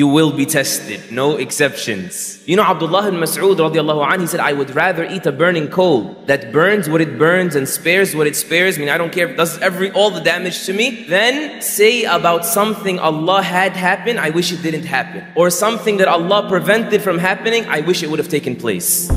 you will be tested. No exceptions. You know, Abdullah ibn Mas'ud radiallahu anh, he said, I would rather eat a burning coal that burns what it burns and spares what it spares. I mean, I don't care if it does every, all the damage to me. Then say about something Allah had happen, I wish it didn't happen. Or something that Allah prevented from happening, I wish it would have taken place.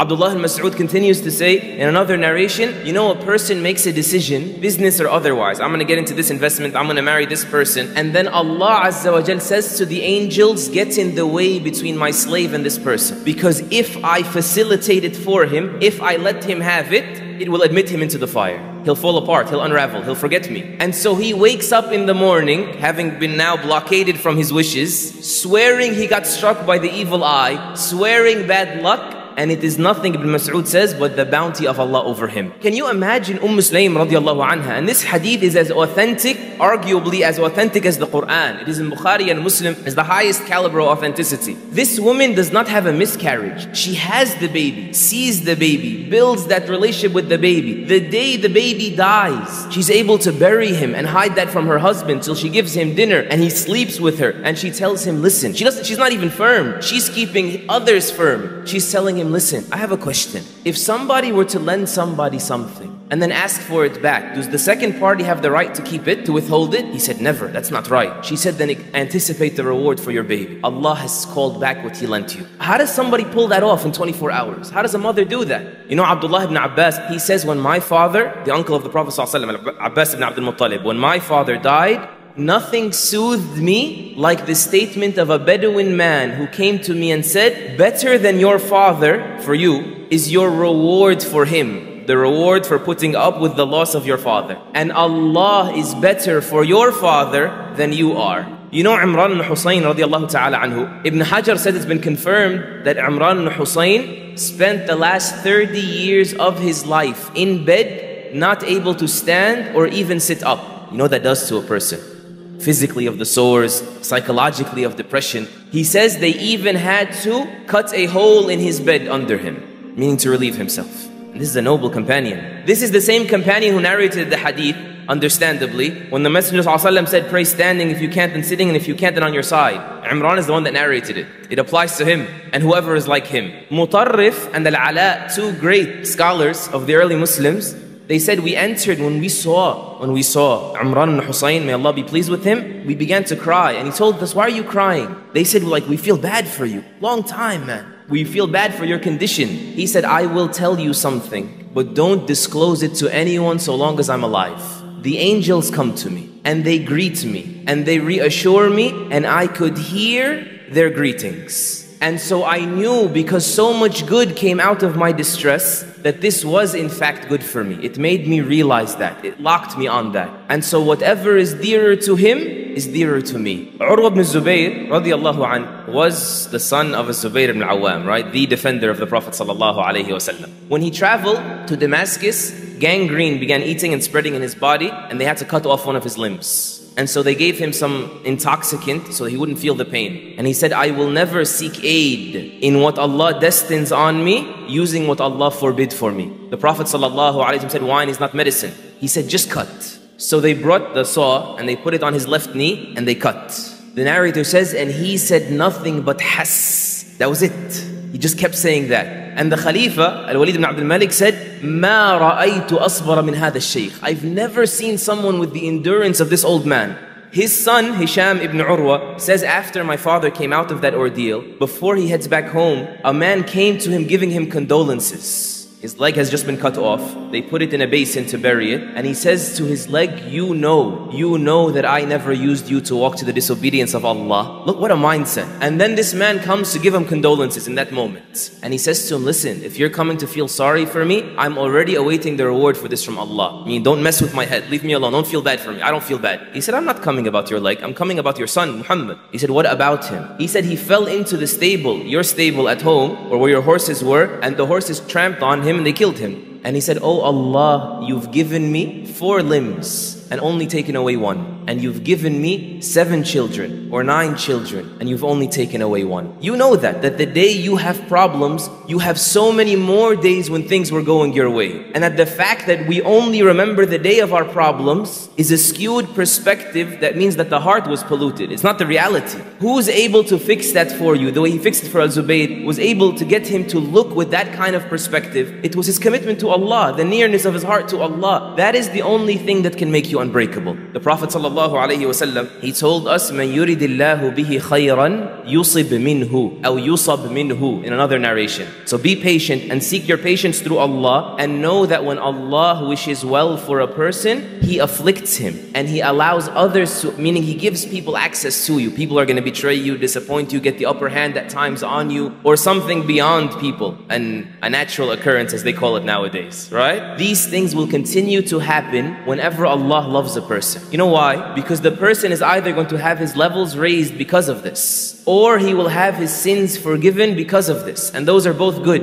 Abdullah al-Mas'ud continues to say in another narration, you know, a person makes a decision, business or otherwise. I'm going to get into this investment, I'm going to marry this person. And then Allah Azza wa says to the angels, get in the way between my slave and this person. Because if I facilitate it for him, if I let him have it, it will admit him into the fire. He'll fall apart, he'll unravel, he'll forget me. And so he wakes up in the morning, having been now blockaded from his wishes, swearing he got struck by the evil eye, swearing bad luck, and it is nothing Ibn Mas'ud says but the bounty of Allah over him. Can you imagine Umm Sulaym radiallahu anha? And this hadith is as authentic, arguably as authentic as the Quran. It is in Bukhari and Muslim as the highest caliber of authenticity. This woman does not have a miscarriage. She has the baby, sees the baby, builds that relationship with the baby. The day the baby dies, she's able to bury him and hide that from her husband till she gives him dinner and he sleeps with her and she tells him, listen, she doesn't, she's not even firm. She's keeping others firm. She's telling him, listen, I have a question. If somebody were to lend somebody something and then ask for it back, does the second party have the right to keep it, to withhold it? He said, never. That's not right. She said, then anticipate the reward for your baby. Allah has called back what He lent you. How does somebody pull that off in 24 hours? How does a mother do that? You know, Abdullah ibn Abbas, he says, when my father, the uncle of the Prophet Abbas ibn Abdul Muttalib, when my father died, Nothing soothed me like the statement of a Bedouin man who came to me and said, Better than your father for you is your reward for him. The reward for putting up with the loss of your father. And Allah is better for your father than you are. You know Imran ibn Husayn radiallahu ta'ala anhu. Ibn Hajar said it's been confirmed that Imran ibn Husayn spent the last 30 years of his life in bed, not able to stand or even sit up. You know that does to a person physically of the sores, psychologically of depression. He says they even had to cut a hole in his bed under him, meaning to relieve himself. And this is a noble companion. This is the same companion who narrated the hadith, understandably, when the Messenger said, Pray standing if you can't, and sitting, and if you can't, then on your side. Imran is the one that narrated it. It applies to him and whoever is like him. Mutarrif and Al Ala, two great scholars of the early Muslims, they said, we entered when we saw, when we saw Imran ibn Husayn, may Allah be pleased with him, we began to cry. And he told us, why are you crying? They said, like, we feel bad for you. Long time, man. We feel bad for your condition. He said, I will tell you something, but don't disclose it to anyone so long as I'm alive. The angels come to me, and they greet me, and they reassure me, and I could hear their greetings. And so I knew because so much good came out of my distress that this was in fact good for me. It made me realize that. It locked me on that. And so whatever is dearer to him is dearer to me. Urwa ibn Zubayr radiallahu an, was the son of a Zubayr ibn Awam, right? The defender of the Prophet sallallahu alaihi wasallam. When he traveled to Damascus, gangrene began eating and spreading in his body and they had to cut off one of his limbs. And so they gave him some intoxicant so he wouldn't feel the pain. And he said, I will never seek aid in what Allah destines on me using what Allah forbid for me. The Prophet ﷺ said, wine is not medicine. He said, just cut. So they brought the saw and they put it on his left knee and they cut. The narrator says, and he said nothing but has. That was it. He just kept saying that. And the Khalifa, Al-Walid ibn Abdul Malik said, ما رأيت أصبر من هذا الشيخ. I've never seen someone with the endurance of this old man. His son, Hisham ibn Urwa, says after my father came out of that ordeal, before he heads back home, a man came to him giving him condolences. His leg has just been cut off. They put it in a basin to bury it. And he says to his leg, You know, you know that I never used you to walk to the disobedience of Allah. Look what a mindset. And then this man comes to give him condolences in that moment. And he says to him, Listen, if you're coming to feel sorry for me, I'm already awaiting the reward for this from Allah. I mean, don't mess with my head. Leave me alone. Don't feel bad for me. I don't feel bad. He said, I'm not coming about your leg. I'm coming about your son, Muhammad. He said, What about him? He said, He fell into the stable, your stable at home, or where your horses were, and the horses tramped on him him and they killed him. And he said, Oh Allah, you've given me four limbs and only taken away one. and you've given me seven children or nine children, and you've only taken away one. You know that, that the day you have problems, you have so many more days when things were going your way. And that the fact that we only remember the day of our problems is a skewed perspective that means that the heart was polluted. It's not the reality. Who's able to fix that for you? The way he fixed it for Al Zubayr was able to get him to look with that kind of perspective. It was his commitment to Allah, the nearness of his heart to Allah. That is the only thing that can make you unbreakable. The Prophet ﷺ, he told us, من يريد الله به خيرا يصب منه أو يصب منه in another narration. So be patient and seek your patience through Allah and know that when Allah wishes well for a person, He afflicts him and He allows others to, meaning He gives people access to you. People are going to betray you, disappoint you, get the upper hand at times on you, or something beyond people, and a natural occurrence as they call it nowadays, right? These things will continue to happen whenever Allah loves a person. You know why? Because the person is either going to have his levels raised because of this, or he will have his sins forgiven because of this, and those are both good.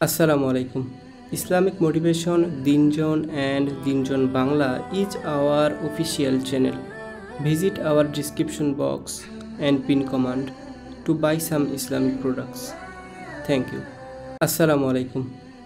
Assalamu alaikum. Islamic Motivation Deen Zone and Deen Zone Bangla is our official channel. Visit our description box and pin command to buy some Islamic products. Thank you. Assalamu alaikum.